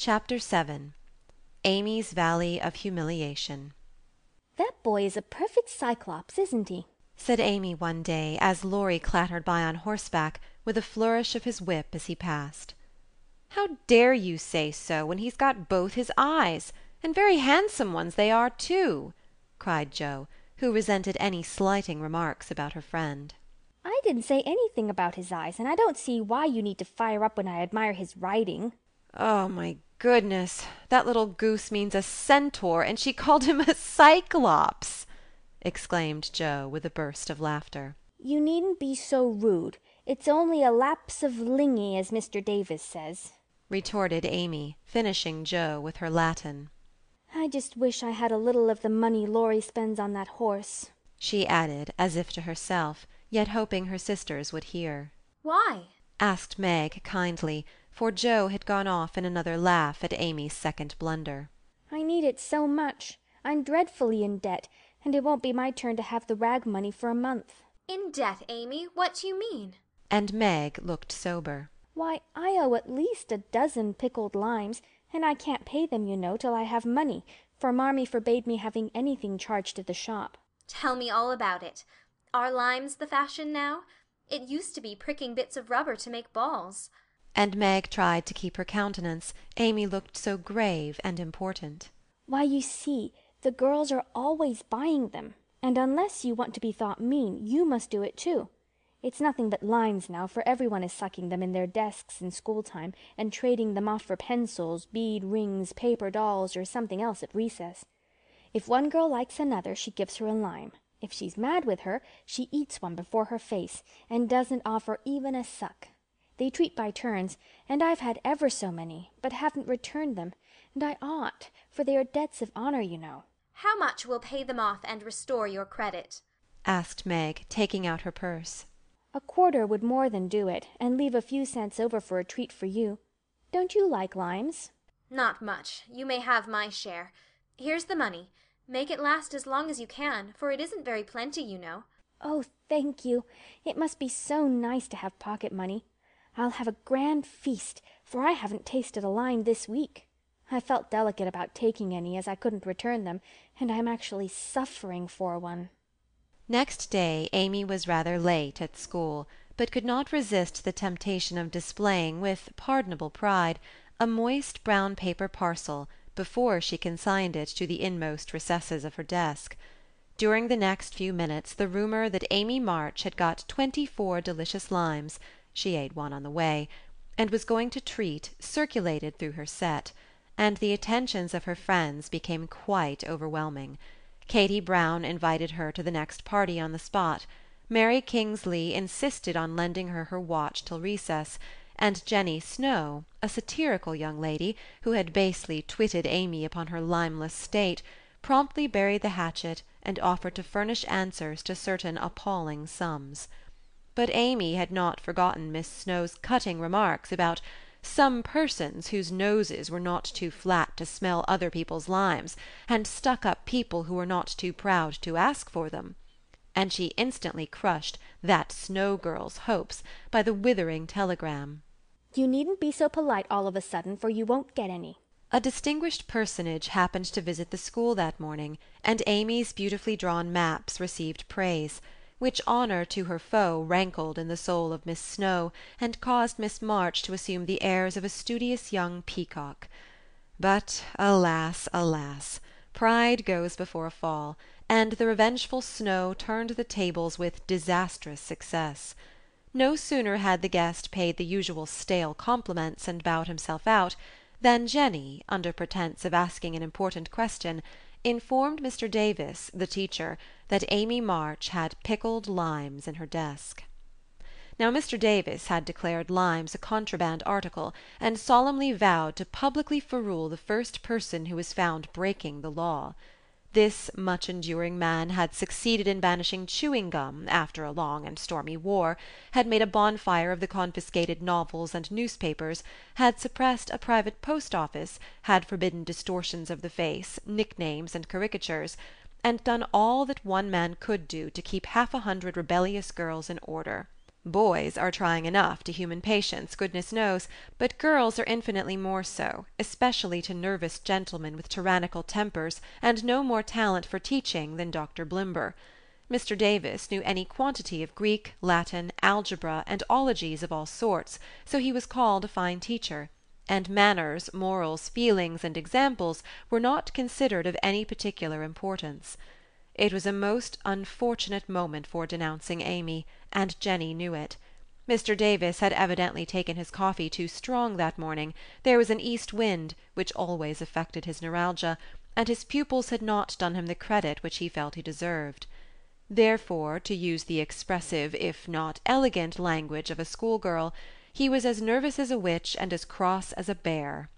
Chapter VII Amy's Valley of Humiliation "That boy is a perfect Cyclops, isn't he?" said Amy one day, as Laurie clattered by on horseback, with a flourish of his whip as he passed. "How dare you say so, when he's got both his eyes? And very handsome ones they are too!" cried Jo, who resented any slighting remarks about her friend. "I didn't say anything about his eyes, and I don't see why you need to fire up when I admire his riding." "Oh, my goodness! That little goose means a centaur, and she called him a Cyclops!" exclaimed Jo, with a burst of laughter. "You needn't be so rude. It's only a lapsus linguae, as Mr. Davis says," retorted Amy, finishing Jo with her Latin. "I just wish I had a little of the money Laurie spends on that horse," she added, as if to herself, yet hoping her sisters would hear. "Why?" asked Meg kindly, for Jo had gone off in another laugh at Amy's second blunder. "I need it so much. I'm dreadfully in debt, and it won't be my turn to have the rag money for a month." "In debt, Amy? What do you mean?" And Meg looked sober. "Why, I owe at least a dozen pickled limes, and I can't pay them, you know, till I have money, for Marmee forbade me having anything charged at the shop." "Tell me all about it. Are limes the fashion now? It used to be pricking bits of rubber to make balls." And Meg tried to keep her countenance, Amy looked so grave and important. "Why, you see, the girls are always buying them, and unless you want to be thought mean, you must do it too. It's nothing but limes now, for every one is sucking them in their desks in school time, and trading them off for pencils, bead rings, paper dolls, or something else at recess. If one girl likes another she gives her a lime. If she's mad with her she eats one before her face, and doesn't offer even a suck. They treat by turns, and I've had ever so many, but haven't returned them, and I ought, for they are debts of honor, you know." "How much will pay them off and restore your credit?" asked Meg, taking out her purse. A quarter would more than do it, and leave a few cents over for a treat for you. Don't you like limes?" "Not much. You may have my share. Here's the money. Make it last as long as you can, for it isn't very plenty, you know." "Oh, thank you. It must be so nice to have pocket money. I'll have a grand feast, for I haven't tasted a lime this week. I felt delicate about taking any, as I couldn't return them, and I'm actually suffering for one." Next day Amy was rather late at school, but could not resist the temptation of displaying, with pardonable pride, a moist brown paper parcel before she consigned it to the inmost recesses of her desk. During the next few minutes the rumour that Amy March had got twenty-four delicious limes she ate one on the way and was going to treat circulated through her set, and the attentions of her friends became quite overwhelming. Katy Brown invited her to the next party on the spot; Mary Kingsley insisted on lending her her watch till recess; and Jenny Snow, a satirical young lady, who had basely twitted Amy upon her limeless state, promptly buried the hatchet and offered to furnish answers to certain appalling sums. But Amy had not forgotten Miss Snow's cutting remarks about some persons whose noses were not too flat to smell other people's limes, and stuck-up people who were not too proud to ask for them; and she instantly crushed "that Snow girl's" hopes by the withering telegram. "You needn't be so polite all of a sudden, for you won't get any." A distinguished personage happened to visit the school that morning, and Amy's beautifully drawn maps received praise which honour to her foe rankled in the soul of Miss Snow and caused Miss March to assume the airs of a studious young peacock. But alas, alas! pride goes before a fall, and the revengeful Snow turned the tables with disastrous success. No sooner had the guest paid the usual stale compliments and bowed himself out, than Jenny, under pretence of asking an important question, informed Mr Davis, the teacher, that Amy March had pickled limes in her desk. Now Mr Davis had declared limes a contraband article, and solemnly vowed to publicly ferule the first person who was found breaking the law. This much enduring man had succeeded in banishing chewing gum after a long and stormy war, had made a bonfire of the confiscated novels and newspapers, had suppressed a private post office, had forbidden distortions of the face, nicknames and caricatures, and done all that one man could do to keep half a hundred rebellious girls in order. Boys are trying enough to human patience, goodness knows, but girls are infinitely more so, especially to nervous gentlemen with tyrannical tempers and no more talent for teaching than Dr. Blimber. Mr. Davis knew any quantity of Greek, Latin, algebra, and ologies of all sorts, so he was called a fine teacher, and manners, morals, feelings, and examples were not considered of any particular importance. It was a most unfortunate moment for denouncing Amy, and Jenny knew it. Mr. Davis had evidently taken his coffee too strong that morning, there was an east wind, which always affected his neuralgia, and his pupils had not done him the credit which he felt he deserved. Therefore, to use the expressive if not elegant language of a schoolgirl, he was as nervous as a witch and as cross as a bear.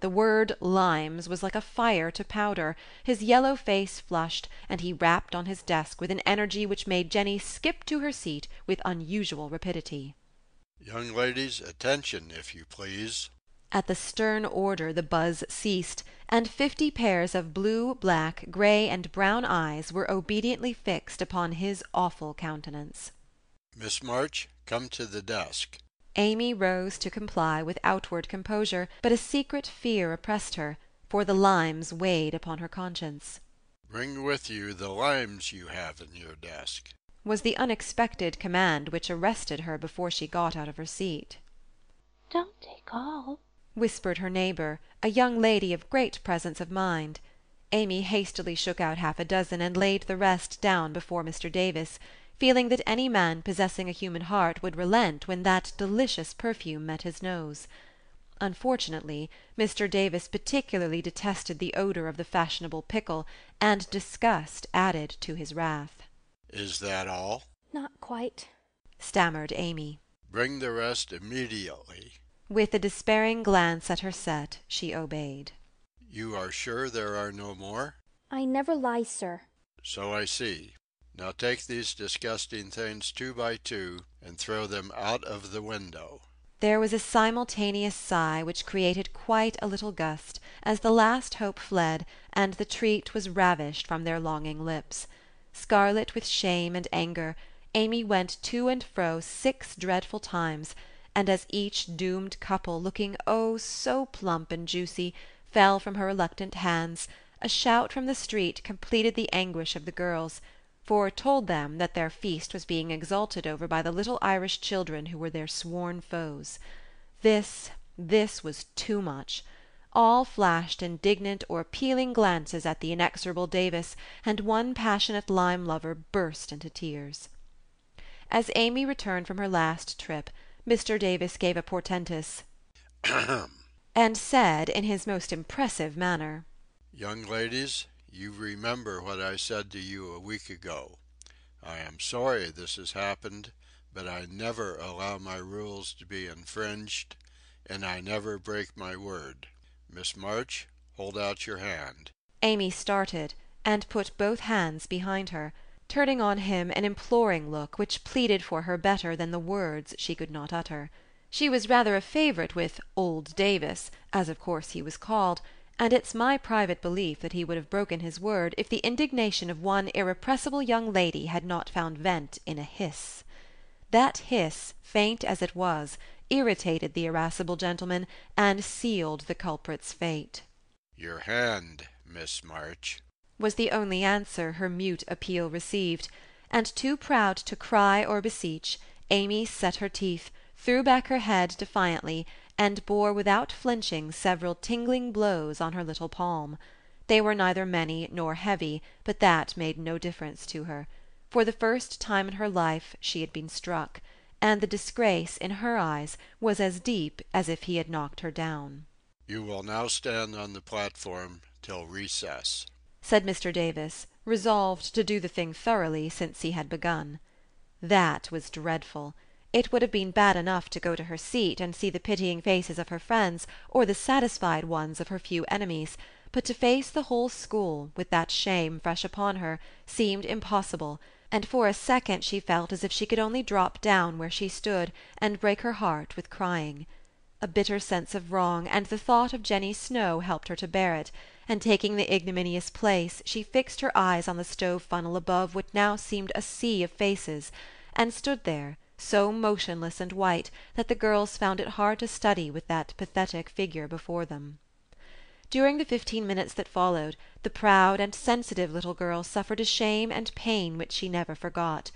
The word limes was like a fire to powder, his yellow face flushed, and he rapped on his desk with an energy which made Jenny skip to her seat with unusual rapidity. Young ladies, attention, if you please. At the stern order the buzz ceased, and fifty pairs of blue, black, grey, and brown eyes were obediently fixed upon his awful countenance. Miss March, come to the desk. Amy rose to comply with outward composure, but a secret fear oppressed her, for the limes weighed upon her conscience. Bring with you the limes you have in your desk, was the unexpected command which arrested her before she got out of her seat. Don't take all, whispered her neighbour, a young lady of great presence of mind. Amy hastily shook out half a dozen and laid the rest down before Mr. Davis feeling that any man possessing a human heart would relent when that delicious perfume met his nose. Unfortunately, Mr. Davis particularly detested the odour of the fashionable pickle, and disgust added to his wrath. Is that all? Not quite, stammered Amy. Bring the rest immediately. With a despairing glance at her set, she obeyed. You are sure there are no more? I never lie, sir. So I see. Now take these disgusting things two by two and throw them out of the window." There was a simultaneous sigh which created quite a little gust, as the last hope fled, and the treat was ravished from their longing lips. Scarlet with shame and anger, Amy went to and fro six dreadful times, and as each doomed couple, looking oh so plump and juicy, fell from her reluctant hands, a shout from the street completed the anguish of the girls for told them that their feast was being exulted over by the little Irish children who were their sworn foes. This, this was too much. All flashed indignant or appealing glances at the inexorable Davis, and one passionate lime lover burst into tears. As Amy returned from her last trip, Mr. Davis gave a portentous and said in his most impressive manner, Young ladies, you remember what I said to you a week ago. I am sorry this has happened, but I never allow my rules to be infringed, and I never break my word. Miss March, hold out your hand." Amy started, and put both hands behind her, turning on him an imploring look which pleaded for her better than the words she could not utter. She was rather a favourite with "old Davis," as of course he was called and it's my private belief that he would have broken his word if the indignation of one irrepressible young lady had not found vent in a hiss. That hiss, faint as it was, irritated the irascible gentleman, and sealed the culprit's fate. "Your hand, Miss March," was the only answer her mute appeal received, and too proud to cry or beseech, Amy set her teeth, threw back her head defiantly and bore without flinching several tingling blows on her little palm. They were neither many nor heavy, but that made no difference to her. For the first time in her life she had been struck, and the disgrace, in her eyes, was as deep as if he had knocked her down. "You will now stand on the platform till recess," said Mr. Davis, resolved to do the thing thoroughly since he had begun. That was dreadful. It would have been bad enough to go to her seat and see the pitying faces of her friends or the satisfied ones of her few enemies, but to face the whole school, with that shame fresh upon her, seemed impossible, and for a second she felt as if she could only drop down where she stood and break her heart with crying. A bitter sense of wrong and the thought of Jenny Snow helped her to bear it, and taking the ignominious place she fixed her eyes on the stove funnel above what now seemed a sea of faces, and stood there so motionless and white that the girls found it hard to study with that pathetic figure before them. During the fifteen minutes that followed, the proud and sensitive little girl suffered a shame and pain which she never forgot.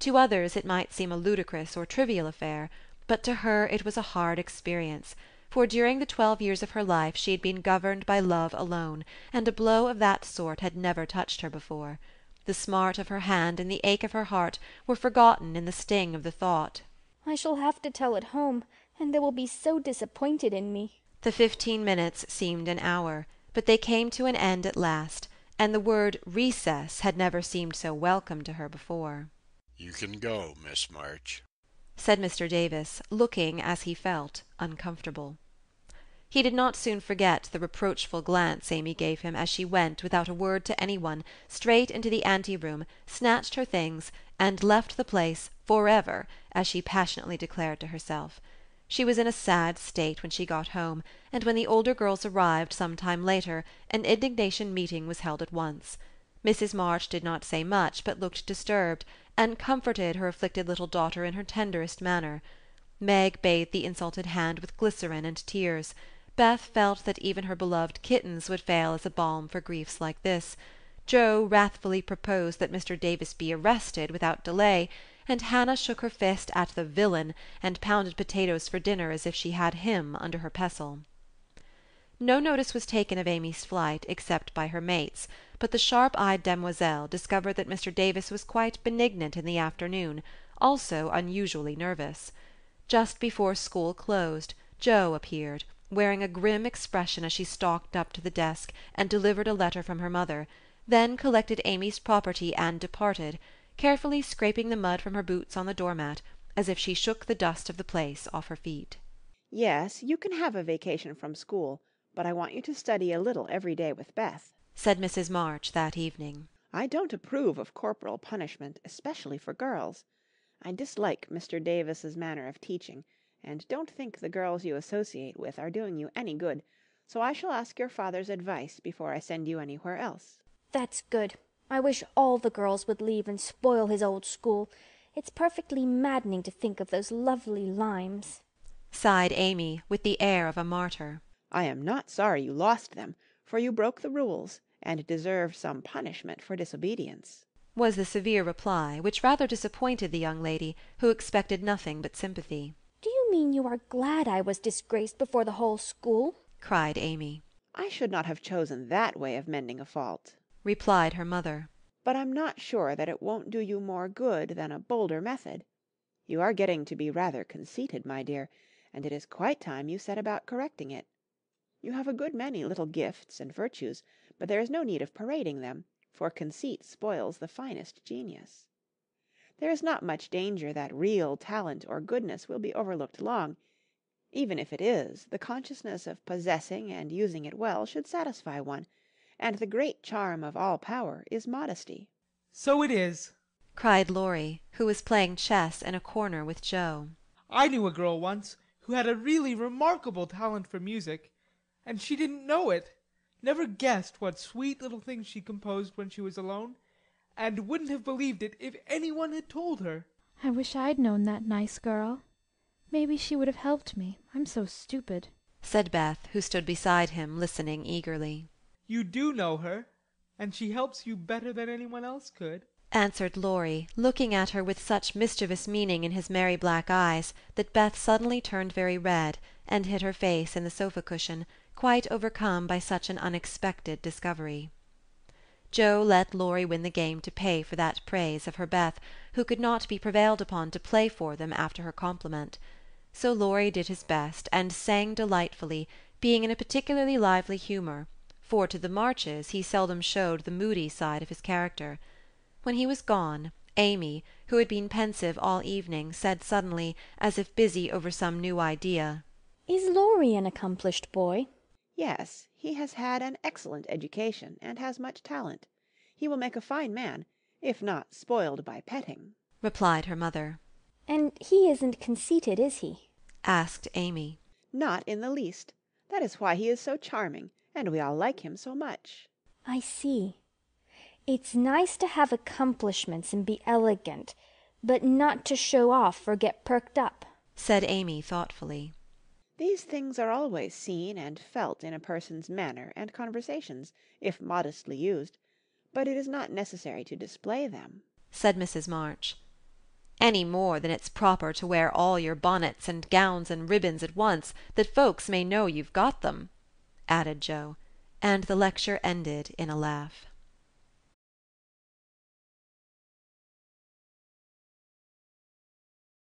To others it might seem a ludicrous or trivial affair, but to her it was a hard experience, for during the twelve years of her life she had been governed by love alone, and a blow of that sort had never touched her before. The smart of her hand and the ache of her heart were forgotten in the sting of the thought. I shall have to tell at home, and they will be so disappointed in me. The fifteen minutes seemed an hour, but they came to an end at last, and the word "recess" had never seemed so welcome to her before. You can go, Miss March, said Mr. Davis, looking, as he felt, uncomfortable. He did not soon forget the reproachful glance Amy gave him as she went, without a word to any one, straight into the anteroom, snatched her things, and left the place "forever," as she passionately declared to herself. She was in a sad state when she got home, and when the older girls arrived, some time later, an indignation meeting was held at once. Mrs. March did not say much, but looked disturbed, and comforted her afflicted little daughter in her tenderest manner. Meg bathed the insulted hand with glycerine and tears. Beth felt that even her beloved kittens would fail as a balm for griefs like this. Jo wrathfully proposed that Mr. Davis be arrested without delay and Hannah shook her fist at the villain and pounded potatoes for dinner as if she had him under her pestle. No notice was taken of Amy's flight except by her mates, but the sharp-eyed demoiselle discovered that Mr. Davis was quite benignant in the afternoon, also unusually nervous. Just before school closed, Jo appeared, wearing a grim expression as she stalked up to the desk and delivered a letter from her mother, then collected Amy's property and departed, carefully scraping the mud from her boots on the door-mat, as if she shook the dust of the place off her feet. "Yes, you can have a vacation from school, but I want you to study a little every day with Beth," said Mrs. March that evening. "I don't approve of corporal punishment, especially for girls. I dislike Mr. Davis's manner of teaching, and don't think the girls you associate with are doing you any good, so I shall ask your father's advice before I send you anywhere else." That's good. I wish all the girls would leave and spoil his old school. It's perfectly maddening to think of those lovely limes," sighed Amy, with the air of a martyr. "I am not sorry you lost them, for you broke the rules, and deserved some punishment for disobedience," was the severe reply, which rather disappointed the young lady, who expected nothing but sympathy. "Do you mean you are glad I was disgraced before the whole school?" cried Amy. "I should not have chosen that way of mending a fault replied her mother. "But I'm not sure that it won't do you more good than a bolder method. You are getting to be rather conceited, my dear, and it is quite time you set about correcting it. You have a good many little gifts and virtues, but there is no need of parading them, for conceit spoils the finest genius. There is not much danger that real talent or goodness will be overlooked long; even if it is, the consciousness of possessing and using it well should satisfy one and the great charm of all power is modesty." "So it is," cried Laurie, who was playing chess in a corner with Jo. "I knew a girl once who had a really remarkable talent for music, and she didn't know it, never guessed what sweet little things she composed when she was alone, and wouldn't have believed it if any one had told her." "I wish I'd known that nice girl. Maybe she would have helped me. I'm so stupid," said Beth, who stood beside him, listening eagerly. You do know her, and she helps you better than anyone else could," answered Laurie, looking at her with such mischievous meaning in his merry black eyes that Beth suddenly turned very red, and hid her face in the sofa cushion, quite overcome by such an unexpected discovery. Jo let Laurie win the game to pay for that praise of her Beth, who could not be prevailed upon to play for them after her compliment. So Laurie did his best, and sang delightfully, being in a particularly lively humour for to the Marches he seldom showed the moody side of his character. When he was gone, Amy, who had been pensive all evening, said suddenly, as if busy over some new idea, "Is Laurie an accomplished boy?" "Yes, he has had an excellent education, and has much talent. He will make a fine man, if not spoiled by petting," replied her mother. "And he isn't conceited, is he?" asked Amy. "Not in the least. That is why he is so charming and we all like him so much." "I see. It's nice to have accomplishments and be elegant, but not to show off or get perked up," said Amy thoughtfully. These things are always seen and felt in a person's manner and conversations, if modestly used, but it is not necessary to display them," said Mrs. March. "Any more than it's proper to wear all your bonnets and gowns and ribbons at once, that folks may know you've got them," added Jo; and the lecture ended in a laugh.